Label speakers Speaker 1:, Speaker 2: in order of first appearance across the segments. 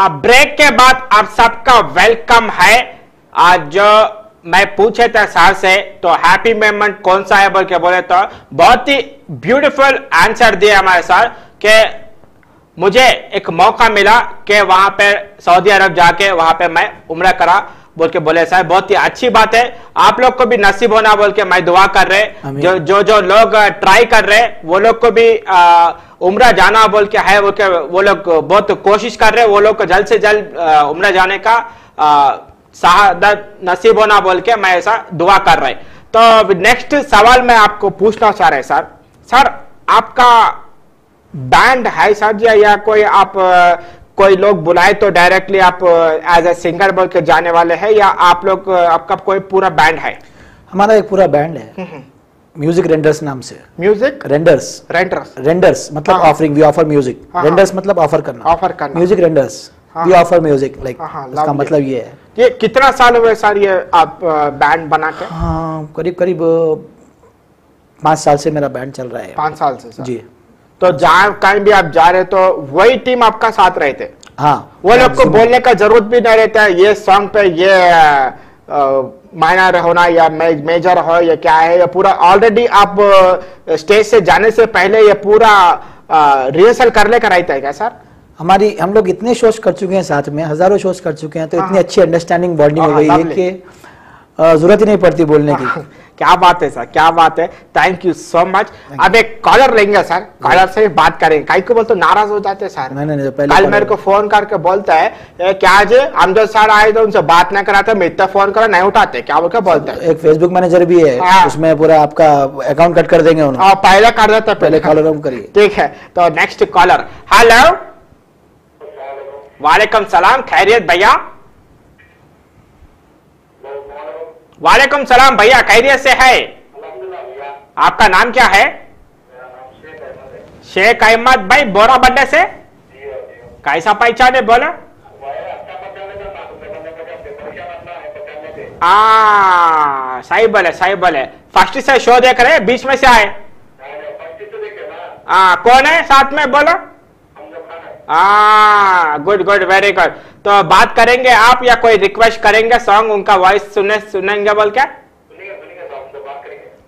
Speaker 1: अब ब्रेक के बाद आप सबका वेलकम है। आज जो मैं पूछे थे सर से तो हैप्पी मोमेंट कौन सा है बोल के बोले तो बहुत ही ब्यूटीफुल आंसर दिए हमारे सर के मुझे एक मौका मिला कि वहाँ पे सऊदी अरब जाके वहाँ पे मैं उम्र करा बोल के बोले सर बहुत ही अच्छी बात है। आप लोग को भी नसीब होना बोल के मैं दुआ कर रहे। जो जो जो लोग ट्राई कर रहे वो लोग को भी आ, उम्र जाना बोल के है वो के वो लोग बहुत कोशिश कर रहे हैं वो लोग को जल्द से जल्द उम्र जाने का शहादत नसीब होना बोल के मैं ऐसा दुआ कर रहे तो नेक्स्ट सवाल मैं आपको पूछना चाह रहे सर। सर आपका बैंड है सर या, या कोई आप कोई लोग बुलाए तो डायरेक्टली आप एज ए सिंगर बोल के जाने वाले हैं या आप लोग आपका कोई पूरा बैंड है?
Speaker 2: हमारा एक पूरा बैंड है। म्यूज़िक रेंडर्स नाम से।
Speaker 1: म्यूज़िक
Speaker 2: रेंडर्स
Speaker 1: रेंटर्स
Speaker 2: रेंडर्स मतलब। Offering we offer music renders मतलब ऑफ़र करना।
Speaker 1: Offer करना।
Speaker 2: Music renders. We offer music like इसका मतलब ये है।
Speaker 1: ये कितना साल हुए सर ये आप बैंड बना के?
Speaker 2: हाँ करीब करीब पाँच साल से मेरा बैंड चल रहा है।
Speaker 1: पाँच साल से सर।
Speaker 2: जी।
Speaker 1: तो जहाँ कहीं भी आप जा रहे तो वही टीम आपका साथ रहे थे
Speaker 2: हाँ।
Speaker 1: वो लोग को बोलने का ज़रूरत भी नहीं रहता है ये सॉन्ग पे ये माइनर होना या मेजर हो या क्या है या पूरा ऑलरेडी आप स्टेज से जाने से पहले ये पूरा रिहर्सल कर का रहता है क्या सर
Speaker 2: हमारी हम लोग इतने शोज़ कर चुके हैं साथ में हज़ारों शोज़ कर चुके हैं तो
Speaker 1: हाँ,
Speaker 2: इतनी अच्छी अंडरस्टैंडिंग बॉडी हो
Speaker 1: हाँ,
Speaker 2: गई है कि ज़रूरत ही नहीं पड़ती बोलने की।
Speaker 1: क्या बात है सर क्या बात है। थैंक यू सो मच अब एक कॉलर लेंगे सर। कॉलर से भी बात करेंगे। कई को बोलते नाराज़ हो जाते सर।
Speaker 2: नहीं, नहीं, पहले
Speaker 1: कल मेरे को फ़ोन करके बोलता है "ए, क्या जी हम जो सर आए तो उनसे बात नहीं कराते मैं इतना फ़ोन करा नहीं उठाते। क्या बोल बोलते हैं?
Speaker 2: एक फेसबुक मैनेजर भी है
Speaker 1: हाँ।
Speaker 2: उसमें पूरा आपका अकाउंट कट कर देंगे उन्होंने।
Speaker 1: पहले कर देते
Speaker 2: पहले कॉलर हम करिए।
Speaker 1: ठीक है तो नेक्स्ट कॉलर हेलो वालेकुम सलाम खैरियत भैया। वालेकुम सलाम भैया, खैरियत से है? आपका नाम क्या है? शेख अहमद भाई, बोरा बड्डे से? कैसा पहचान है बोला? आ, सही बोले सही बोले। फ़र्स्ट से शो देख रहे बीच में से आए। हाँ कौन है साथ में, बोलो। हाँ गुड गुड वेरी गुड तो बात करेंगे आप या कोई रिक्वेस्ट करेंगे सॉन्ग उनका वॉइस सुने, सुनेंगे बोल के?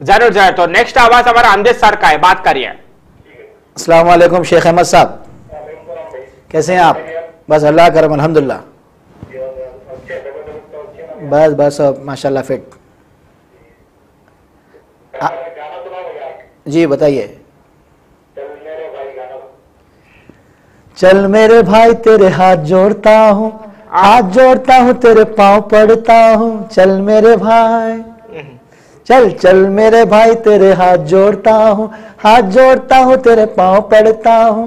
Speaker 1: ज़रूर ज़रूर. तो नेक्स्ट आवाज़ हमारा अंदेश सर का है, बात करिए.
Speaker 2: अस्सलाम वालेकुम शेख अहमद साहब. कैसे हैं आप? बस अल्लाह करम, अल्हम्दुलिल्लाह. बस बस माशाल्लाह फिट आ- जी, बताइए. चल मेरे भाई तेरे हाथ जोड़ता हूँ हाथ जोड़ता हूँ तेरे पाँव पड़ता हूँ चल मेरे भाई। चल चल मेरे भाई तेरे हाथ जोड़ता हूँ हाथ जोड़ता हूँ तेरे पाँव पड़ता हूँ।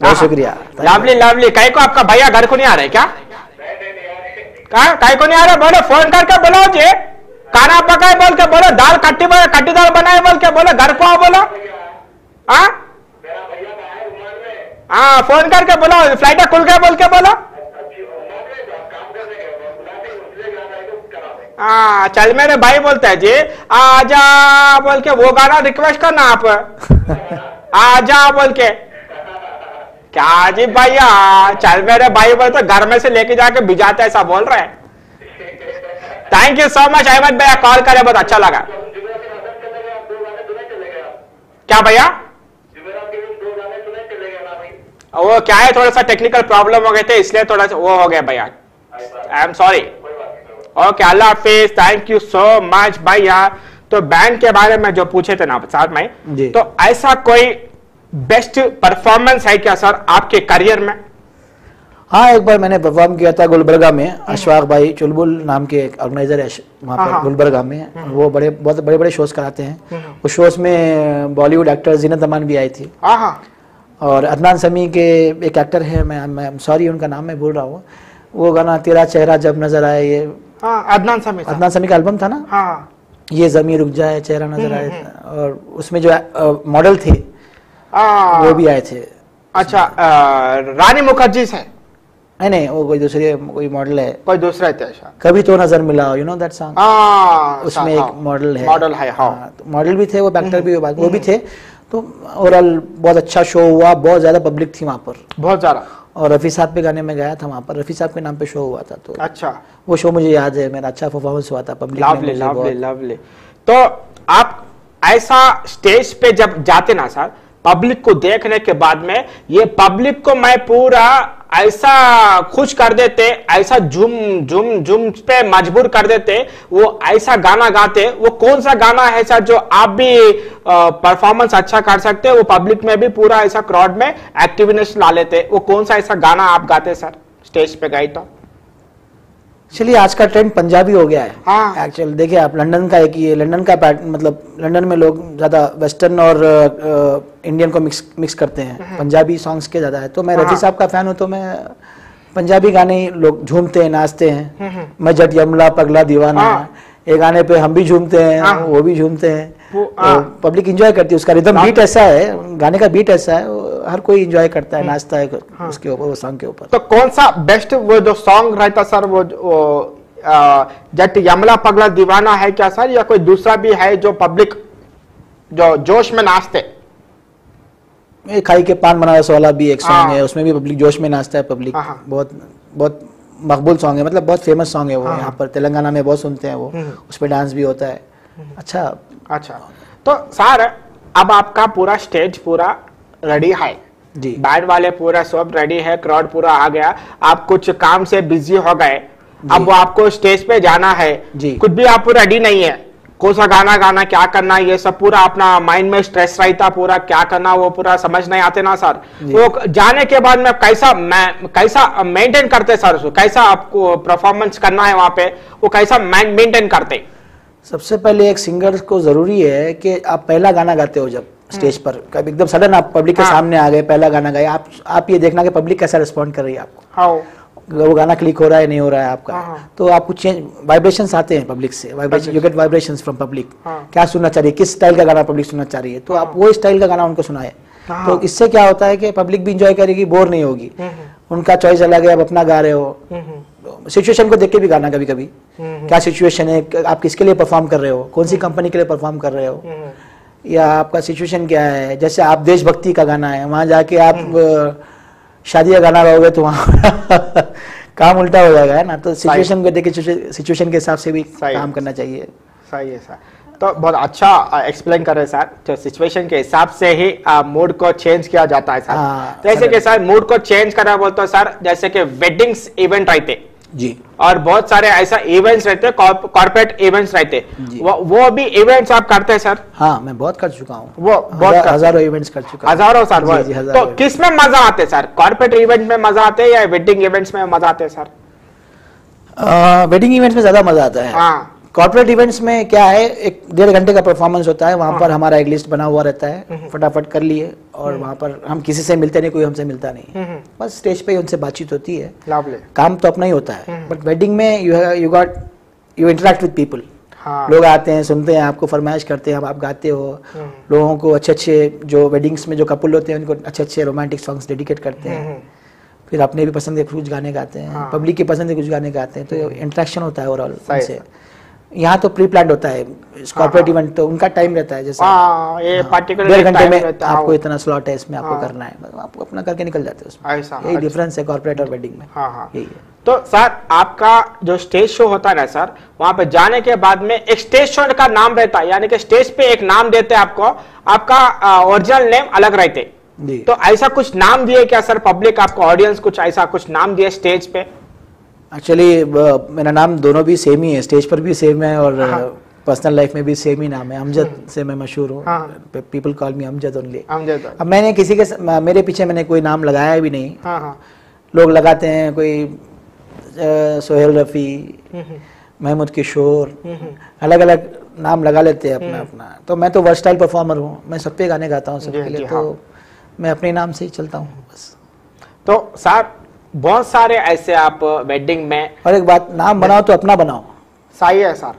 Speaker 2: बहुत शुक्रिया
Speaker 1: लवली लवली कहीं को आपका भैया घर को नहीं आ रहे क्या? कहा कहीं को नहीं आ रहे? बोलो फ़ोन करके बोलो जी। खाना पकाए बोल के बोलो दाल खट्टी बना- खट्टी दाल बनाए बोल के बोलो घर को आओ बोलो। हाँ? हाँ फ़ोन करके बोलो फ़्लाइट खुल गया बोल के बोलो। हाँ चल मेरे भाई बोलते हैं जी आजा बोल के वो गाना रिक्वेस्ट करना आप। आजा बोल के। क्या जी भैया चल मेरे भाई बोलते घर में से लेके जाके भिजाते ऐसा बोल रहे हैं। Thank you so much Ahmed भैया कॉल करे बहुत अच्छा लगा। क्या भैया? वो क्या है थोड़ा सा टेक्निकल प्रॉब्लम हो गए थे इसलिए थोड़ा सा वो हो गया भैया आई एम सॉरी ओके अल्लाह हाफिज थैंक यू सो मच भैया तो बैंड के बारे में जो पूछे थे ना साथ में तो ऐसा कोई बेस्ट परफॉर्मेंस है क्या सर आपके करियर में?
Speaker 2: हाँ एक बार मैंने परफॉर्म किया था गुलबर्गा में अशफाक भाई चुलबुल नाम के एक ऑर्गेनाइजर है वहाँ
Speaker 1: हाँ,
Speaker 2: पर
Speaker 1: हाँ।
Speaker 2: गुलबर्गा में। वो बड़े बहुत बड़े बड़े शोज़ कराते हैं। उस शोज़ में बॉलीवुड एक्टर जीनत अमान भी आई थी।
Speaker 1: हाँ हाँ।
Speaker 2: और अदनान समी के एक एक्टर है मैं मैं सॉरी उनका नाम मैं भूल रहा हूँ। वो गाना तेरा चेहरा जब नज़र आए ये
Speaker 1: हाँ अदनान समी
Speaker 2: अदनान समी का एल्बम था ना?
Speaker 1: हाँ।
Speaker 2: ये जमी रुक जाए चेहरा नज़र आए और उसमें जो मॉडल थे
Speaker 1: हाँ
Speaker 2: वो भी आए थे।
Speaker 1: अच्छा रानी मुखर्जी से?
Speaker 2: नहीं नहीं वो कोई दूसरे कोई मॉडल है।
Speaker 1: कोई दूसरा थे अच्छा।
Speaker 2: कभी तो नज़र मिला यू नो दैट सॉन्ग
Speaker 1: हाँ
Speaker 2: उसमें
Speaker 1: हाँ,
Speaker 2: एक मॉडल है।
Speaker 1: मॉडल है हाँ।
Speaker 2: हाँ, तो मॉडल भी थे वो एक्टर भी वो भी थे। तो ओवरऑल बहुत अच्छा शो हुआ बहुत ज़्यादा पब्लिक थी वहाँ पर।
Speaker 1: बहुत ज़्यादा?
Speaker 2: और रफ़ी साहब पे गाने में गया था वहाँ पर। रफ़ी साहब के नाम पे शो हुआ था तो।
Speaker 1: अच्छा।
Speaker 2: वो शो मुझे याद है मेरा अच्छा परफॉर्मेंस हुआ था पब्लिक
Speaker 1: लवली लवली लवली तो आप ऐसा स्टेज पे जब जाते ना सर पब्लिक को देखने के बाद में, ये पब्लिक को मैं पूरा ऐसा खुश कर देते, ऐसा झुम झुम झुम पे मजबूर कर देते, वो ऐसा गाना गाते, वो कौन सा गाना है सर जो आप भी परफॉर्मेंस अच्छा कर सकते, वो पब्लिक में भी पूरा ऐसा क्राउड में एक्टिवनेस ला लेते, वो कौन सा ऐसा गाना आप गाते सर स्टेज पे गए तो।
Speaker 2: चलिए आज का ट्रेंड पंजाबी हो गया है
Speaker 1: हाँ।
Speaker 2: एक्चुअल देखिए आप लंदन का एक ये लंदन का पैट मतलब लंदन में लोग ज़्यादा वेस्टर्न और इंडियन को मिक्स मिक्स करते हैं पंजाबी सॉन्ग्स के ज़्यादा है तो मैं रफ़ी
Speaker 1: हाँ।
Speaker 2: साहब का फ़ैन हूँ तो मैं पंजाबी गाने लोग झूमते हैं नाचते हैं मैं जट यमला पगला दीवाना
Speaker 1: हाँ।
Speaker 2: ये गाने पे हम भी झूमते हैं
Speaker 1: हाँ।
Speaker 2: वो भी झूमते हैं
Speaker 1: वो-
Speaker 2: तो
Speaker 1: हाँ।
Speaker 2: पब्लिक इंजॉय करती है उसका रिदम बीट ऐसा है गाने का बीट ऐसा है वो हर कोई इंजॉय करता है नाचता है हाँ। उसके ऊपर वो सॉन्ग के ऊपर।
Speaker 1: तो कौन सा बेस्ट वो जो सॉन्ग रहता सर वो, वो जट यमला पगला दीवाना है क्या सर या कोई दूसरा भी है जो पब्लिक जो जोश में नाचते?
Speaker 2: खाई के पान बनारस वाला भी एक सॉन्ग
Speaker 1: हाँ।
Speaker 2: है। उसमें भी पब्लिक जोश में नाचता है पब्लिक
Speaker 1: हाँ, हाँ।
Speaker 2: बहुत बहुत मकबूल सॉन्ग है मतलब बहुत फ़ेमस सॉन्ग है वो यहाँ पर तेलंगाना में बहुत सुनते हैं वो उस पर डांस भी होता है। अच्छा।
Speaker 1: अच्छा। तो सर अब आपका पूरा स्टेज पूरा रेडी है।
Speaker 2: जी।
Speaker 1: बैंड वाले पूरा सब रेडी है क्राउड पूरा आ गया। आप कुछ काम से बिज़ी हो गए। अब वो आपको स्टेज पे जाना है।
Speaker 2: जी।
Speaker 1: कुछ भी आप रेडी नहीं है। कौन सा गाना गाना क्या करना ये सब पूरा अपना माइंड में स्ट्रेस रहता पूरा क्या करना वो पूरा समझ नहीं आते ना सर वो जाने के बाद में कैसा मैं कैसा मेंटेन करते सर उसको? कैसा आपको परफॉर्मेंस करना है वहाँ पे? वो कैसा मेंटेन करते?
Speaker 2: सबसे पहले एक सिंगर को ज़रूरी है कि आप पहला गाना गाते हो जब। स्टेज पर। कभी एकदम सडन आप पब्लिक के
Speaker 1: हाँ।
Speaker 2: सामने आ गए पहला गाना गाए आप आप ये देखना कि पब्लिक कैसा रिस्पॉन्ड कर रही है आपको।
Speaker 1: हाँ।
Speaker 2: वो गाना क्लिक हो रहा है नहीं हो रहा है आपका।
Speaker 1: हाँ, हाँ।
Speaker 2: तो आपको चेंज वाइब्रेशंस आते हैं पब्लिक से। Vibration you get vibrations from public
Speaker 1: हाँ।
Speaker 2: क्या सुनना चाह रही है? किस स्टाइल का गाना पब्लिक सुनना चाह रही है? तो आप वो स्टाइल का गाना उनको सुनाए।
Speaker 1: हाँ।
Speaker 2: तो इससे क्या होता है कि पब्लिक भी इंजॉय करेगी बोर नहीं होगी। उनका चॉइस अलग है आप अपना गा रहे हो। सिचुएशन को देख के भी गाना कभी कभी क्या सिचुएशन है? आप किसके लिए परफॉर्म कर रहे हो? कौन सी कंपनी के लिए परफॉर्म कर रहे हो? या आपका सिचुएशन क्या है? जैसे आप देशभक्ति का गाना है वहाँ जाके आप शादी का गाना गाओगे तो वहाँ काम उल्टा हो जाएगा है ना? तो सिचुएशन को देख सिचुएशन के हिसाब से भी काम करना चाहिए।
Speaker 1: सही है सर। तो बहुत अच्छा एक्सप्लेन कर रहे हैं सर। तो सिचुएशन के हिसाब से ही मूड को चेंज किया जाता है सर।
Speaker 2: हाँ,
Speaker 1: जैसे कि सर मूड को चेंज करना बोलते हो सर जैसे कि वेडिंग्स इवेंट रहते
Speaker 2: जी।
Speaker 1: और बहुत सारे ऐसा इवेंट्स रहते हैं कॉर्पोरेट इवेंट्स रहते
Speaker 2: हैं।
Speaker 1: वो, वो भी इवेंट्स आप करते हैं सर
Speaker 2: हाँ मैं बहुत कर चुका हूँ।
Speaker 1: वो बहुत
Speaker 2: हज़ारों इवेंट्स कर चुका हूँ।
Speaker 1: हज़ारों सर
Speaker 2: जी, जी, हज़ारों
Speaker 1: तो किसमें मज़ा आते हैं सर कॉर्पोरेट इवेंट में मज़ा आते हैं या वेडिंग इवेंट्स में मज़ा आते हैं सर
Speaker 2: वेडिंग इवेंट्स में ज़्यादा मज़ा आता है।
Speaker 1: हाँ।
Speaker 2: कॉर्पोरेट इवेंट्स में क्या है एक डेढ़ घंटे का परफॉर्मेंस होता है वहाँ पर हमारा एक लिस्ट बना हुआ रहता है फटाफट कर लिए और वहाँ पर हम किसी से मिलते नहीं कोई हमसे मिलता नहीं। बस स्टेज पे ही उनसे बातचीत होती है। काम तो अपना ही होता है बट वेडिंग में you you got you interact with people
Speaker 1: हाँ।
Speaker 2: लोग आते हैं सुनते हैं आपको फरमाइश करते हैं आप गाते हो। लोगों को अच्छे अच्छे जो वेडिंग्स में जो कपल होते हैं उनको अच्छे अच्छे रोमांटिक सॉन्ग्स डेडिकेट करते हैं। फिर अपने भी पसंद के कुछ गाने गाते हैं। पब्लिक के पसंद के कुछ गाने गाते हैं तो इंट्रैक्शन होता है ओवरऑल उनसे। यहाँ तो प्री प्लान होता है कॉर्पोरेट इवेंट तो उनका टाइम रहता है जैसे
Speaker 1: हाँ ये पर्टिकुलर
Speaker 2: डेढ़ घंटे में आपको इतना स्लॉट है इसमें आपको करना है मतलब आपको अपना करके निकल जाते हैं उसमें।
Speaker 1: ऐसा
Speaker 2: यही डिफरेंस है कॉर्पोरेट और वेडिंग में।
Speaker 1: हाँ हाँ।
Speaker 2: यही है।
Speaker 1: तो सर आपका जो स्टेज शो होता है ना सर वहाँ पे जाने के बाद में एक स्टेज शो का नाम रहता है यानी कि स्टेज पे एक नाम देते हैं आपको आपका ओरिजिनल नेम अलग रहते। तो ऐसा कुछ नाम दिए क्या सर पब्लिक आपको ऑडियंस कुछ ऐसा कुछ नाम दिए स्टेज पे?
Speaker 2: एक्चुअली मेरा नाम दोनों भी सेम ही है। स्टेज पर भी सेम है और पर्सनल लाइफ में भी सेम ही नाम है। अमजद से मैं मशहूर हूँ।
Speaker 1: हाँ।
Speaker 2: People call me Amjad only अब मैंने किसी के मेरे पीछे मैंने कोई नाम लगाया भी नहीं।
Speaker 1: हाँ हाँ।
Speaker 2: लोग लगाते हैं कोई सोहेल रफ़ी महमूद किशोर। अलग अलग नाम लगा लेते हैं अपना अपना। तो मैं तो वर्सटाइल परफॉर्मर हूँ। मैं सब पे गाने गाता हूँ सबके लिए।
Speaker 1: हाँ।
Speaker 2: तो मैं अपने नाम से ही चलता हूँ बस।
Speaker 1: तो सर बहुत सारे ऐसे आप वेडिंग में
Speaker 2: और एक बात नाम बनाओ तो अपना बनाओ।
Speaker 1: सही है सर।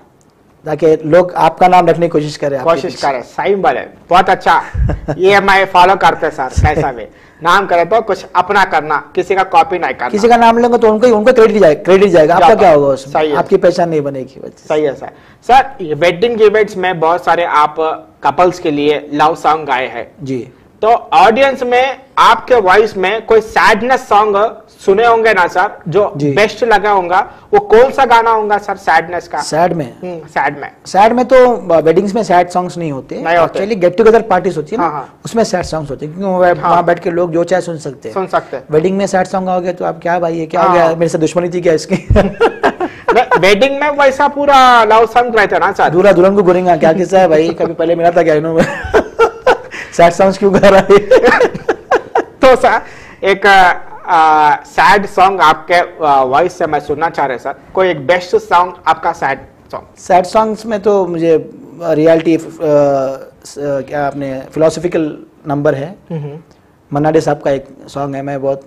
Speaker 2: ताकि लोग आपका नाम रखने की कोशिश करें
Speaker 1: कोशिश। करे सही बोले बहुत अच्छा। ये मैं फॉलो करते सर कैसा भी। नाम करे तो कुछ अपना करना किसी का कॉपी नहीं करना।
Speaker 2: किसी का नाम लेंगे तो उनको उनको क्रेडिट जाएगा क्रेडिट जाएगा। आपका क्या होगा
Speaker 1: सही
Speaker 2: उसमें
Speaker 1: है।
Speaker 2: आपकी पहचान नहीं बनेगी बच्चे
Speaker 1: सही है सर। सर वेडिंग इवेंट्स में बहुत सारे आप कपल्स के लिए लव सॉन्ग गाए हैं।
Speaker 2: जी।
Speaker 1: तो ऑडियंस में आपके वॉइस में कोई सैडनेस सॉन्ग सुने होंगे ना सर जो बेस्ट लगा होगा वो कौन सा गाना होगा सर सैडनेस का?
Speaker 2: सैड में?
Speaker 1: सैड में।
Speaker 2: सैड में तो वेडिंग्स में सैड सॉन्ग्स नहीं होते। एक्चुअली गेट टुगेदर पार्टीज़ होती है ना
Speaker 1: हाँ, हाँ।
Speaker 2: उसमें सैड सॉन्ग्स होते हैं क्योंकि वहाँ
Speaker 1: हाँ।
Speaker 2: वहाँ बैठ के लोग जो चाहे सुन सकते हैं।
Speaker 1: सुन सकते हैं।
Speaker 2: वेडिंग में सैड सॉन्ग आओगे तो आप क्या भाई ये क्या हो
Speaker 1: हाँ।
Speaker 2: गया मेरे से दुश्मनी थी क्या इसकी?
Speaker 1: वेडिंग में वैसा पूरा लव सॉन्ग रहता ना सर
Speaker 2: दूल्हा दुल्हन को घुरेंगा क्या किस्सा है भाई? कभी पहले मिला था क्या इन्होंने सैड सॉन्ग्स क्यों गा रहा है?
Speaker 1: तो सर एक सैड सॉन्ग आपके वॉइस से मैं सुनना चाह रहे सर कोई एक बेस्ट सॉन्ग आपका सैड सॉन्ग
Speaker 2: सैड सॉन्ग्स में तो मुझे रियलिटी क्या आपने फिलोसफिकल नंबर है. मन्ना डे साहब का एक सॉन्ग है मैं बहुत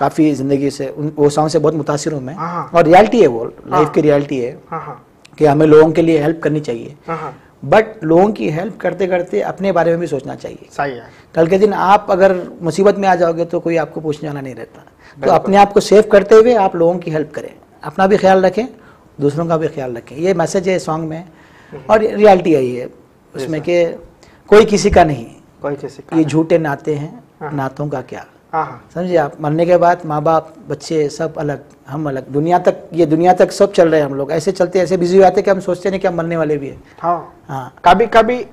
Speaker 2: काफ़ी ज़िंदगी से उन, वो सॉन्ग से बहुत मुतासर हूँ मैं.
Speaker 1: हाँ।
Speaker 2: और रियलिटी है वो लाइफ
Speaker 1: हाँ।
Speaker 2: की रियलिटी है
Speaker 1: हाँ हाँ.
Speaker 2: कि हमें लोगों के लिए हेल्प करनी चाहिए.
Speaker 1: हाँ हाँ.
Speaker 2: बट लोगों की हेल्प करते करते अपने बारे में भी सोचना चाहिए।
Speaker 1: सही है।
Speaker 2: कल के दिन आप अगर मुसीबत में आ जाओगे तो कोई आपको पूछने वाला नहीं रहता। तो अपने आप को सेव करते हुए आप लोगों की हेल्प करें। अपना भी ख्याल रखें दूसरों का भी ख्याल रखें। ये मैसेज है सॉन्ग में। और रियलिटी है ये उसमें कि कोई किसी का नहीं।
Speaker 1: कोई किसी का
Speaker 2: ये झूठे नाते हैं
Speaker 1: हाँ।
Speaker 2: नातों का क्या?
Speaker 1: हाँ हाँ।
Speaker 2: समझे आप मरने के बाद माँ बाप बच्चे सब अलग हम अलग। दुनिया तक ये दुनिया तक सब चल रहे हैं हम लोग। ऐसे चलते ऐसे बिज़ी हो जाते कि हम सोचते नहीं कि हम मरने वाले भी हैं।
Speaker 1: हाँ।
Speaker 2: हाँ।
Speaker 1: कभी कभी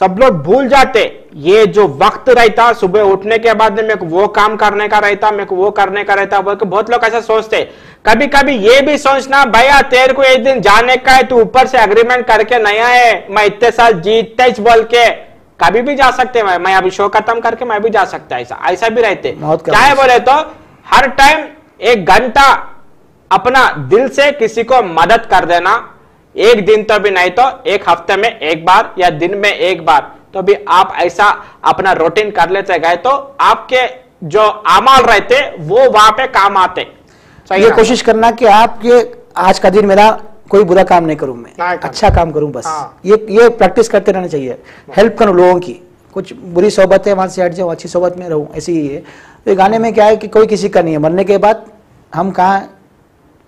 Speaker 1: सब लोग भूल जाते ये जो वक्त रहता सुबह उठने के बाद मेरे को वो काम करने का रहता मेरे को वो करने का रहता बोल के बहुत लोग ऐसा सोचते। कभी कभी ये भी सोचना भैया तेरे को एक दिन जाने का है तू ऊपर से एग्रीमेंट करके नया है मैं इतने साल जीतते बोल के कभी भी जा सकते मैं मैं अभी शो खत्म करके मैं भी जा सकता ऐसा। ऐसा भी रहते। क्या है बोले तो हर टाइम एक घंटा अपना दिल से किसी को मदद कर देना। एक दिन तो भी नहीं तो एक हफ़्ते में एक बार या दिन में एक बार। तो भी आप ऐसा अपना रूटीन कर लेते गए तो आपके जो अमाल रहते वो वहाँ पे काम आते। सही
Speaker 2: ये कोशिश करना कि आपके आज का दिन मेरा कोई बुरा काम नहीं करूँ मैं। अच्छा काम करूँ बस।
Speaker 1: हाँ।
Speaker 2: ये ये प्रैक्टिस करते रहना चाहिए। हेल्प करो लोगों की। कुछ बुरी सोबत है वहाँ से हट जाओ अच्छी सोबत में रहूँ ऐसी ही है। तो ये गाने में क्या है कि कोई किसी का नहीं है। मरने के बाद हम कहाँ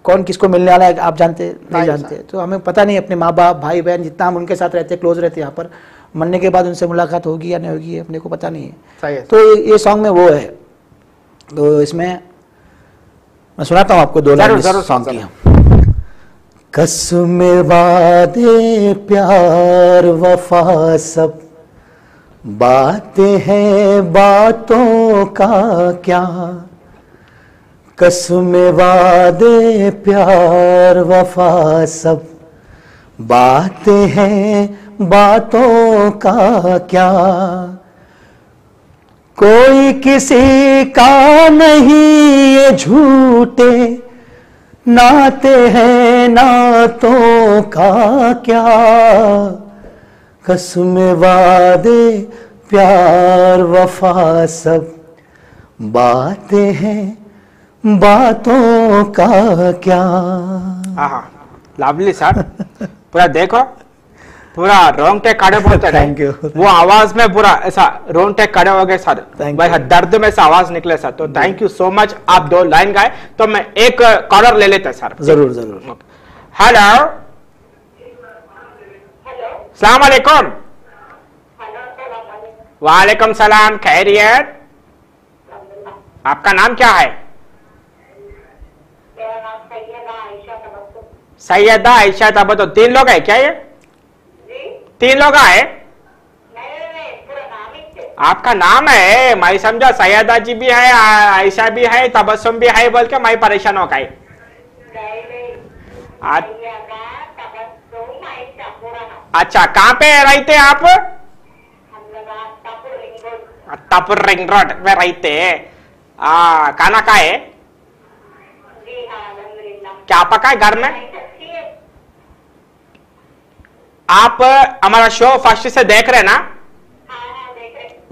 Speaker 2: कौन किसको मिलने वाला है आप जानते नहीं जानते। तो हमें पता नहीं अपने माँ बाप भाई बहन जितना हम उनके साथ रहते क्लोज रहते यहाँ पर। मरने के बाद उनसे मुलाकात होगी या नहीं होगी अपने को पता नहीं है। तो ये, सॉन्ग में वो है। तो इसमें मैं सुनाता हूँ आपको दो
Speaker 1: ज़रूर,
Speaker 2: लाइन सॉन्ग की। कसम वादे प्यार वफा सब। बातें हैं बातों का क्या? कसम वादे प्यार वफा सब। बातें हैं बातों का क्या? कोई किसी का नहीं ये झूठे। नाते हैं नातों का क्या? कसम वादे, प्यार, वफा सब बातें हैं, बातों का क्या?
Speaker 1: लाभली सर पूरा देखो। पूरा रोंगटे खड़े बोलते हैं।
Speaker 2: Thank you.
Speaker 1: वो आवाज़ में पूरा ऐसा रोंगटे खड़े हो गए सर भाई दर्द में से आवाज़ निकले सर तो थैंक यू सो मच आप दो लाइन गाए। तो मैं एक कॉलर ले लेते सर
Speaker 2: ज़रूर ज़रूर।
Speaker 1: हेलो सलाम अलैकुम वालेकुम सलाम खैरियत। आपका नाम क्या है?
Speaker 3: मेरा सैयदा आयशा तबस्सुम
Speaker 1: सैयदा आयशा तब तो तीन लोग है क्या ये? तीन लोग आए। आपका नाम है? मैं समझा, सैयदा जी भी है, आयशा भी है, तबस्सुम भी है बोल के मैं परेशान हो गई। अच्छा कहाँ पे रहते आप? तपुर रिंग रोड में रहते खाना का है क्या पका है घर में? आप हमारा शो फ़र्स्ट से देख रहे हैं ना?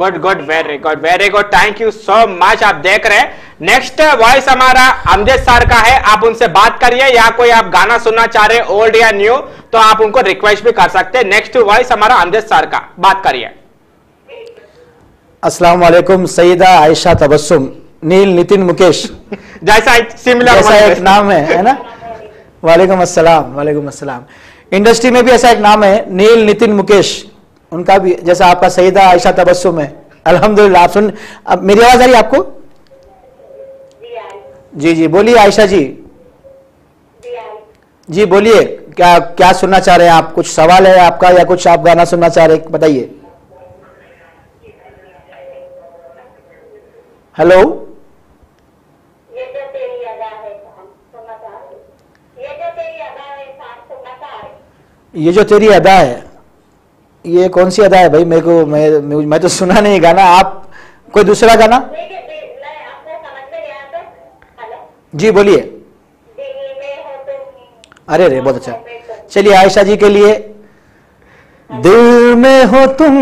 Speaker 1: Good good very good very good thank you so much आप देख रहे हैं। नेक्स्ट वॉइस हमारा अमजद सर का है। आप उनसे बात करिए। या कोई आप गाना सुनना चाह रहे ओल्ड या न्यू तो आप उनको रिक्वेस्ट भी कर सकते हैं। नेक्स्ट वॉइस हमारा अमजद सर का। बात करिए।
Speaker 2: अस्सलाम वालेकुम सईदा आयशा तबस्सुम। नील नितिन मुकेश।
Speaker 1: जैसा सिमिलर
Speaker 2: जैसा एक नाम है है ना? वालेकुम अस्सलाम वालेकुम अस्सलाम। इंडस्ट्री में भी ऐसा एक नाम है, नील नितिन मुकेश। उनका भी, जैसा आपका सईदा आयशा तबस्सुम है। अल्हम्दुलिल्लाह, आप सुन, अब मेरी आवाज़ आ रही आपको?
Speaker 3: जी
Speaker 2: जी, बोलिए आयशा जी।
Speaker 3: जी,
Speaker 2: बोलिए, क्या क्या सुनना चाह रहे हैं आप? कुछ सवाल है आपका या कुछ आप गाना सुनना चाह रहे हैं? बताइए। हेलो
Speaker 3: ये जो तेरी अदा है हम सुनना चाह रहे ये जो तेरी अदा है साथ सुनना चाह रहे
Speaker 2: ये जो तेरी अदा है ये कौन सी अदा है भाई? मेरे को मैं मैं, तो सुना नहीं गाना। आप कोई दूसरा गाना? जी बोलिए। अरे रे बहुत अच्छा। चलिए आयशा जी के लिए। दिल में हो तुम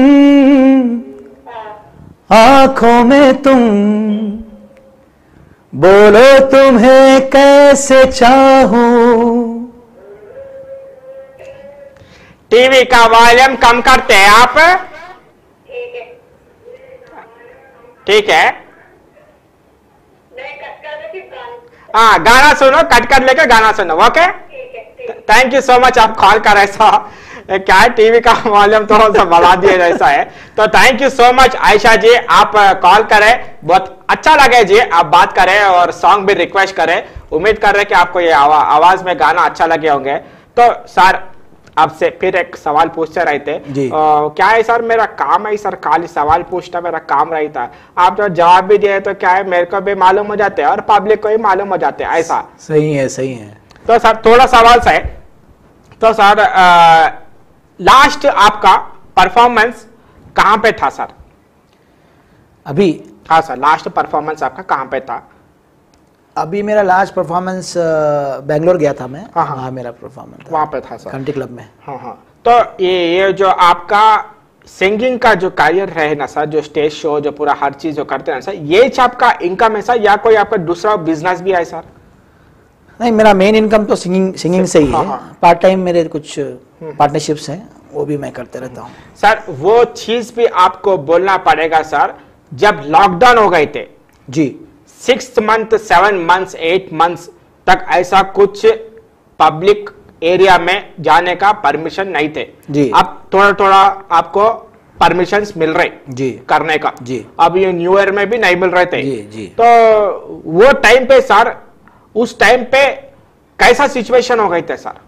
Speaker 2: आँखों में तुम बोलो तुम्हें कैसे चाहूँ?
Speaker 1: टीवी का वॉल्यूम कम करते हैं आप।
Speaker 3: ठीक है।
Speaker 1: है
Speaker 3: गाने।
Speaker 1: सुनो कट कर लेकर गाना सुनो okay thank you so much आप कॉल कर ऐसा क्या है टीवी का वॉल्यूम थोड़ा सा बढ़ा दिया जैसा है। तो thank you so much Ayesha ji आप कॉल करें। बहुत अच्छा लगे जी आप बात करें और सॉन्ग भी रिक्वेस्ट करें। उम्मीद कर रहे कि आपको ये आवा, आवाज़ में गाना अच्छा लगे होंगे। तो सर आपसे फिर एक सवाल पूछते रहते। क्या है सर मेरा काम है सर खाली सवाल पूछना मेरा काम रहता। है आप जो जवाब भी दिए तो क्या है मेरे को भी मालूम हो जाते हैं और पब्लिक को भी मालूम हो जाते हैं ऐसा।
Speaker 2: सही है सही है।
Speaker 1: तो सर थोड़ा सवाल सा है तो सर लास्ट आपका परफॉर्मेंस कहाँ पे था सर?
Speaker 2: अभी?
Speaker 1: हाँ सर लास्ट परफॉर्मेंस आपका कहाँ पे था?
Speaker 2: अभी मेरा लास्ट परफॉर्मेंस बेंगलोर गया था मैं।
Speaker 1: हाँ, हाँ।
Speaker 2: मेरा परफॉर्मेंस
Speaker 1: वहाँ पे था सर
Speaker 2: कंट्री क्लब में।
Speaker 1: हाँ हाँ। तो ये ये जो आपका सिंगिंग का जो करियर रहे ना सर जो स्टेज शो जो पूरा हर चीज़ जो करते हैं सर ये आपका इनकम है सर या कोई आपका दूसरा बिज़नेस भी है सर
Speaker 2: नहीं मेरा मेन इनकम तो सिंगिंग सिंगिंग से ही
Speaker 1: हाँ,
Speaker 2: है।
Speaker 1: हाँ।
Speaker 2: पार्ट टाइम मेरे कुछ पार्टनरशिप्स हैं वो भी मैं करते रहता हूँ।
Speaker 1: सर वो चीज़ भी आपको बोलना पड़ेगा सर जब लॉकडाउन हो गए थे।
Speaker 2: जी।
Speaker 1: Six month seven months eight months तक ऐसा कुछ पब्लिक एरिया में जाने का परमिशन नहीं थे।
Speaker 2: जी।
Speaker 1: अब थोड़ा थोड़ा आपको परमिशन मिल रहे
Speaker 2: जी।
Speaker 1: करने का।
Speaker 2: जी।
Speaker 1: अब ये न्यू ईयर में भी नहीं मिल रहे थे।
Speaker 2: जी, जी।
Speaker 1: तो वो टाइम पे सर उस टाइम पे कैसा सिचुएशन हो गई थे सर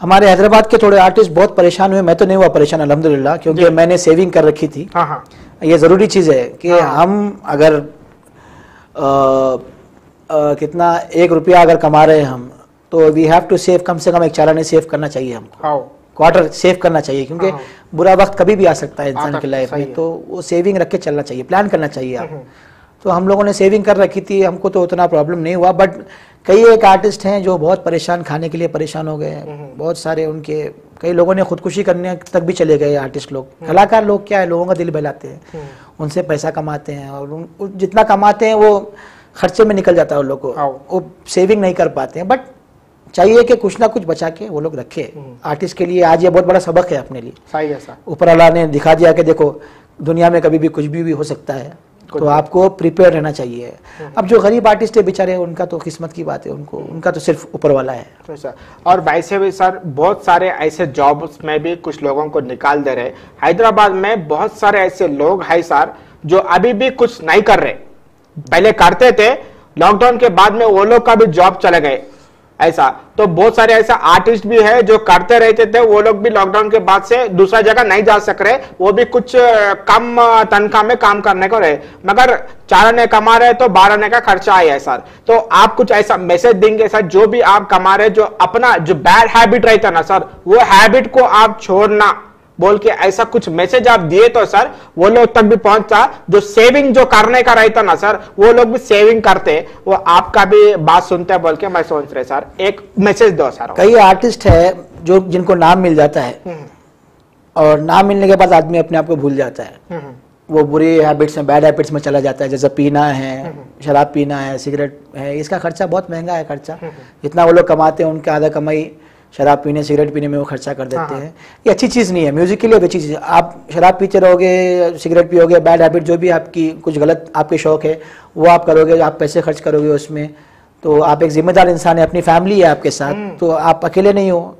Speaker 2: हमारे हैदराबाद के थोड़े आर्टिस्ट बहुत परेशान हुए। मैं तो नहीं हुआ परेशान अल्हम्दुलिल्लाह क्योंकि मैंने सेविंग कर रखी थी।
Speaker 1: हाँ हाँ।
Speaker 2: ये ज़रूरी चीज़ है कि
Speaker 1: हाँ।
Speaker 2: हम अगर अ, अ, कितना एक रुपया अगर कमा रहे हैं हम तो वी हैव टू सेव कम से कम एक चालानी सेव करना चाहिए हमको।
Speaker 1: हाँ।
Speaker 2: क्वार्टर सेव करना चाहिए क्योंकि
Speaker 1: हाँ।
Speaker 2: बुरा वक्त कभी भी आ सकता है इंसान की लाइफ में तो वो सेविंग रख के चलना चाहिए प्लान करना चाहिए आप। तो हम लोगों ने सेविंग कर रखी थी हमको तो उतना प्रॉब्लम नहीं हुआ बट कई एक आर्टिस्ट हैं जो बहुत परेशान खाने के लिए परेशान हो गए हैं। बहुत सारे उनके कई लोगों ने खुदकुशी करने तक भी चले गए आर्टिस्ट लोग। कलाकार लोग क्या है लोगों का दिल बहलाते हैं। उनसे पैसा कमाते हैं और उन, जितना कमाते हैं वो खर्चे में निकल जाता है उन लोग को। वो सेविंग नहीं कर पाते हैं। बट चाहिए कि कुछ ना कुछ बचा के वो लोग रखे। आर्टिस्ट के लिए आज ये बहुत बड़ा सबक है अपने लिए।
Speaker 1: सही है
Speaker 2: ऊपर अल्लाह ने दिखा दिया कि देखो दुनिया में कभी भी कुछ भी, भी हो सकता है। तो आपको प्रिपेयर रहना चाहिए। अब जो गरीब आर्टिस्ट है बेचारे उनका तो किस्मत की बात है उनको उनका तो सिर्फ़ ऊपर वाला है।
Speaker 1: तो सर और वैसे भी सर बहुत सारे ऐसे जॉब्स में भी कुछ लोगों को निकाल दे रहे हैदराबाद में बहुत सारे ऐसे लोग हैं सर जो अभी भी कुछ नहीं कर रहे। पहले करते थे लॉकडाउन के बाद में वो लोग का भी जॉब चले गए ऐसा। तो बहुत सारे ऐसा आर्टिस्ट भी है जो करते रहते थे, वो लोग भी लॉकडाउन के बाद से दूसरा जगह नहीं जा सक रहे, वो भी कुछ कम तनख्वाह में काम करने को रहे। मगर चार आने कमा रहे तो बारह आने का खर्चा आया है सर। तो आप कुछ ऐसा मैसेज देंगे सर, जो भी आप कमा रहे, जो अपना, जो बैड हैबिट रहता ना सर, वो हैबिट को आप छोड़ना। बोल के ऐसा कुछ मैसेज आप दिए तो सर वो लोग तक भी पहुँचता जो सेविंग जो करने का रहता ना सर वो लोग भी सेविंग करते वो आपका भी बात सुनते हैं बोल के मैं सोच रहे सर एक मैसेज दो सर
Speaker 2: कई आर्टिस्ट है जो जिनको नाम मिल जाता है और नाम मिलने के बाद आदमी अपने आप को भूल जाता है। वो बुरी हैबिट्स में बैड हैबिट्स में चला जाता है जैसे पीना है शराब पीना है सिगरेट है इसका खर्चा बहुत महँगा है खर्चा। जितना वो लोग कमाते हैं उनका आधा कमाई शराब पीने सिगरेट पीने में वो खर्चा कर देते हैं। ये अच्छी चीज़ नहीं है म्यूज़िक के लिए भी अच्छी चीज़ है। आप शराब पीते रहोगे सिगरेट पियोगे बैड हैबिट जो भी आपकी कुछ गलत आपके शौक है वो आप करोगे आप पैसे खर्च करोगे उसमें। तो आप एक जिम्मेदार इंसान है अपनी फैमिली है आपके साथ तो आप अकेले नहीं हो।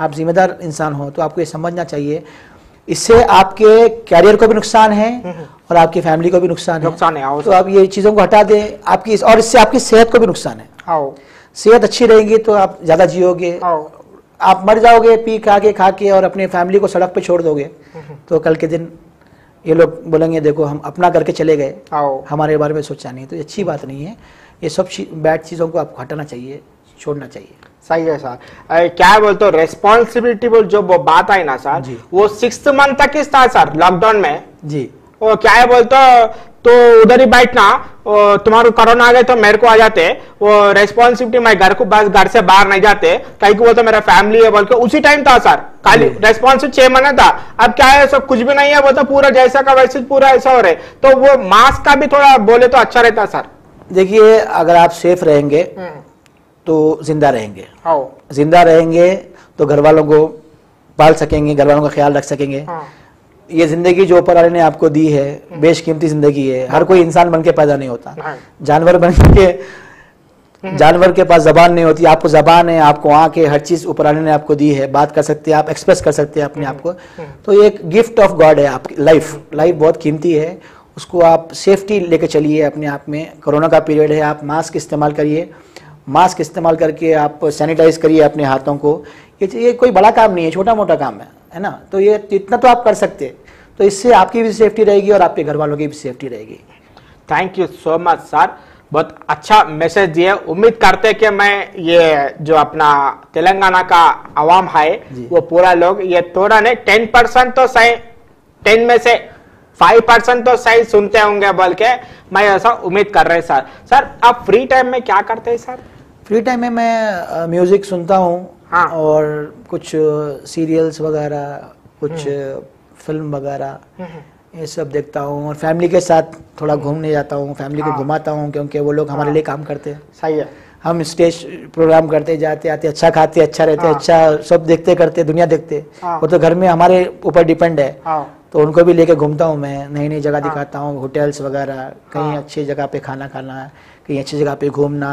Speaker 2: आप जिम्मेदार इंसान हो तो आपको ये समझना चाहिए। इससे आपके कैरियर को भी नुकसान है और आपकी फैमिली को भी नुकसान है।
Speaker 1: नुकसान है, हाँ,
Speaker 2: तो आप ये चीज़ों को हटा दें आपकी और इससे आपकी सेहत को भी नुकसान है। सेहत अच्छी रहेगी तो आप ज़्यादा जियोगे आप मर जाओगे पी खा के खा के और अपनी फैमिली को सड़क पे छोड़ दोगे। तो कल के दिन ये लोग बोलेंगे देखो हम अपना करके चले गए।
Speaker 1: आओ।
Speaker 2: हमारे बारे में सोचा नहीं तो अच्छी बात नहीं है। ये सब बैड चीज़ों को आपको हटाना चाहिए छोड़ना चाहिए।
Speaker 1: सही है सर। क्या बोलते हो? रेस्पॉन्सिबिलिटी बोल जो बात आई ना सर। वो सिक्स मंथ तक ही था सर लॉकडाउन में।
Speaker 2: जी।
Speaker 1: वो क्या है बोलते तो उधर ही बैठना वो तुम्हारे कोरोना आ गए तो मेरे को आ जाते। वो रेस्पॉन्सिबिलिटी मैं घर को बस घर से बाहर नहीं जाते कहीं को बोलते मेरा फैमिली है बोल के। उसी टाइम था सर खाली
Speaker 2: जी।
Speaker 1: रेस्पॉन्सिबिलिटी छह महीने था। अब क्या है सब कुछ भी नहीं है वो तो पूरा जैसा का वैसे पूरा ऐसा हो रहा है। तो वो मास्क का भी थोड़ा बोले तो अच्छा रहता सर
Speaker 2: देखिए अगर आप सेफ़ रहेंगे तो ज़िंदा रहेंगे। ज़िंदा रहेंगे तो घर वालों को पाल सकेंगे घर वालों का ख्याल रख सकेंगे।
Speaker 1: हाँ।
Speaker 2: ये ज़िंदगी जो ऊपर वाले ने आपको दी है बेशकीमती ज़िंदगी है हर कोई इंसान बन के पैदा नहीं होता।
Speaker 1: हाँ।
Speaker 2: जानवर बन के जानवर के पास जबान नहीं होती आपको जबान है आपको आँख है हर चीज़ ऊपर वाले ने आपको दी है बात कर सकते हैं आप एक्सप्रेस कर सकते हैं अपने आप को। तो ये एक गिफ्ट ऑफ़ गॉड है आपकी लाइफ लाइफ बहुत कीमती है उसको आप सेफ्टी लेके चलिए अपने आप में। कोरोना का पीरियड है आप मास्क इस्तेमाल करिए। मास्क इस्तेमाल करके आप सैनिटाइज करिए अपने हाथों को। ये ये कोई बड़ा काम नहीं है छोटा मोटा काम है। है ना? तो ये इतना तो आप कर सकते। हैं तो इससे आपकी भी सेफ्टी रहेगी और आपके घर वालों की भी सेफ्टी रहेगी।
Speaker 1: Thank you so much sir बहुत अच्छा मैसेज दिए उम्मीद करते हैं कि मैं ये जो अपना तेलंगाना का आवाम है वो पूरा लोग ये थोड़ा नहीं टेन परसेंट तो सही टेन में से फाइव परसेंट तो सही सुनते होंगे बोल के मैं ऐसा उम्मीद कर रहे सर सर आप फ्री टाइम में क्या करते हैं सर
Speaker 2: फ्री टाइम में मैं म्यूज़िक सुनता हूँ।
Speaker 1: हाँ।
Speaker 2: और कुछ सीरियल्स वगैरह कुछ फ़िल्म वगैरह ये सब देखता हूँ और फैमिली के साथ थोड़ा घूमने जाता हूँ फैमिली को
Speaker 1: हाँ।
Speaker 2: घुमाता हूँ क्योंकि वो लोग हमारे लिए काम करते हैं।
Speaker 1: सही है।
Speaker 2: हम स्टेज प्रोग्राम करते जाते आते अच्छा खाते अच्छा रहते
Speaker 1: हाँ।
Speaker 2: अच्छा सब देखते करते दुनिया देखते।
Speaker 1: हाँ।
Speaker 2: वो तो घर में हमारे ऊपर डिपेंड है।
Speaker 1: हाँ।
Speaker 2: तो उनको भी लेके घूमता हूँ मैं नई नई जगह दिखाता हूँ होटल्स वगैरह कहीं
Speaker 1: हाँ।
Speaker 2: अच्छी जगह पे खाना खाना कहीं अच्छी जगह पे घूमना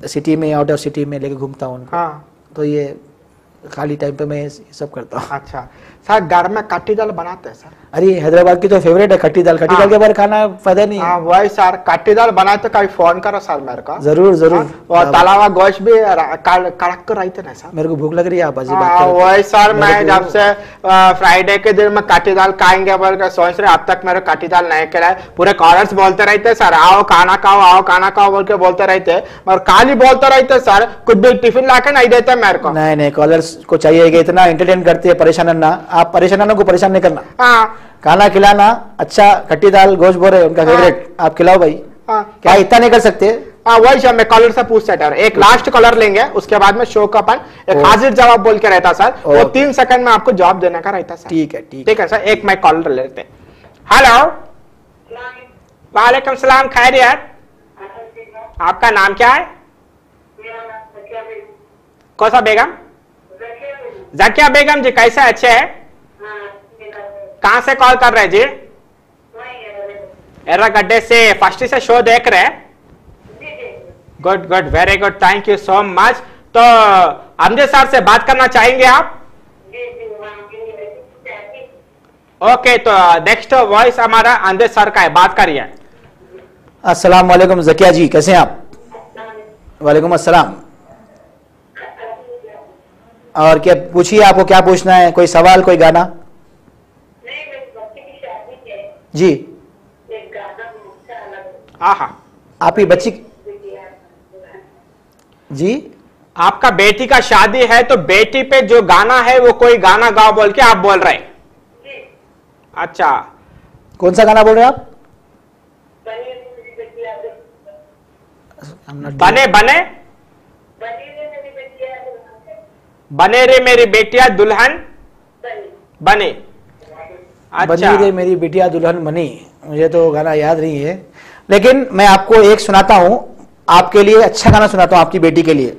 Speaker 2: सिटी में आउट ऑफ़ सिटी में लेके घूमता हूँ उनको।
Speaker 1: हाँ।
Speaker 2: तो ये खाली टाइम पे मैं ये सब करता हूँ।
Speaker 1: अच्छा। सर घर में काठी दाल बनाते हैं, सर?
Speaker 2: अरे हैदराबाद की तो फेवरेट है खट्टी दाल। खट्टी
Speaker 1: हाँ।
Speaker 2: दाल के बारे खाना फ़ायदा नहीं
Speaker 1: हाँ।
Speaker 2: है
Speaker 1: वही सर कट्टी दाल बनाए तो कभी फ़ोन करो सर मेरे को।
Speaker 2: ज़रूर ज़रूर।
Speaker 1: हाँ, और तलावा गोश्त भी कड़क कर रहते ना सर।
Speaker 2: मेरे को भूख लग रही है आप
Speaker 1: वही सर मैं जब से फ्राइडे के दिन में काटी दाल खाएँगे बोल कर सोच रहे अब तक मेरे काटी दाल नहीं खिलाए। पूरे कॉलर्स बोलते रहते सर आओ खाना खाओ आओ खाना खाओ बोल के बोलते रहते। और खाली बोलते रहते सर कुछ भी टिफ़िन ला के नहीं देते मेरे को।
Speaker 2: नहीं नहीं कॉलर्स को चाहिए इतना एंटरटेन करते हैं परेशान ना। आप परेशान को परेशान नहीं करना।
Speaker 1: हाँ
Speaker 2: खाना खिलाना अच्छा खट्टी दाल गोश्त बोरे उनका
Speaker 1: हाँ।
Speaker 2: फेवरेट आप खिलाओ भाई।
Speaker 1: हाँ।
Speaker 2: क्या इतना नहीं कर सकते?
Speaker 1: हाँ वही सर मैं कॉलर से पूछ सकता एक लास्ट कॉलर लेंगे उसके बाद में शो का अपन एक हाजिर जवाब बोल के रहता सर वो तीन सेकंड में आपको जवाब देने का रहता सर
Speaker 2: ठीक है ठीक
Speaker 1: ठीक है सर एक मैं कॉलर लेते। हेलो वालेकुम सलाम खैरियत। आपका नाम क्या है? कौन सा बेगम। जकिया बेगम जी कैसे अच्छे हैं? कहाँ से कॉल कर रहे हैं जी? एर्रा गड्ढे से फ़र्स्ट से शो देख रहे हैं? Good good very good thank you so much तो अमजद सर से बात करना चाहेंगे आप? ओके तो नेक्स्ट वॉइस हमारा अमजद सर का है बात करिए।
Speaker 2: अस्सलाम वालेकुम जकिया जी कैसे हैं आप? वालेकुम अस्सलाम। और क्या पूछिए आपको क्या पूछना है कोई सवाल कोई गाना? जी।
Speaker 1: हाँ हाँ
Speaker 2: आप ही बच्ची जी।
Speaker 1: आपका बेटी का शादी है तो बेटी पे जो गाना है वो कोई गाना गाओ बोल के आप बोल रहे हैं? अच्छा।
Speaker 2: कौन सा गाना बोल रहे हैं आप?
Speaker 1: बने बने। बने रे मेरी बेटिया दुल्हन। बनी। अच्छा।
Speaker 2: रे मेरी बिटिया दुल्हन बनी मुझे तो गाना याद नहीं है। लेकिन मैं आपको एक सुनाता हूँ। आपके लिए अच्छा गाना सुनाता हूँ आपकी बेटी के लिए।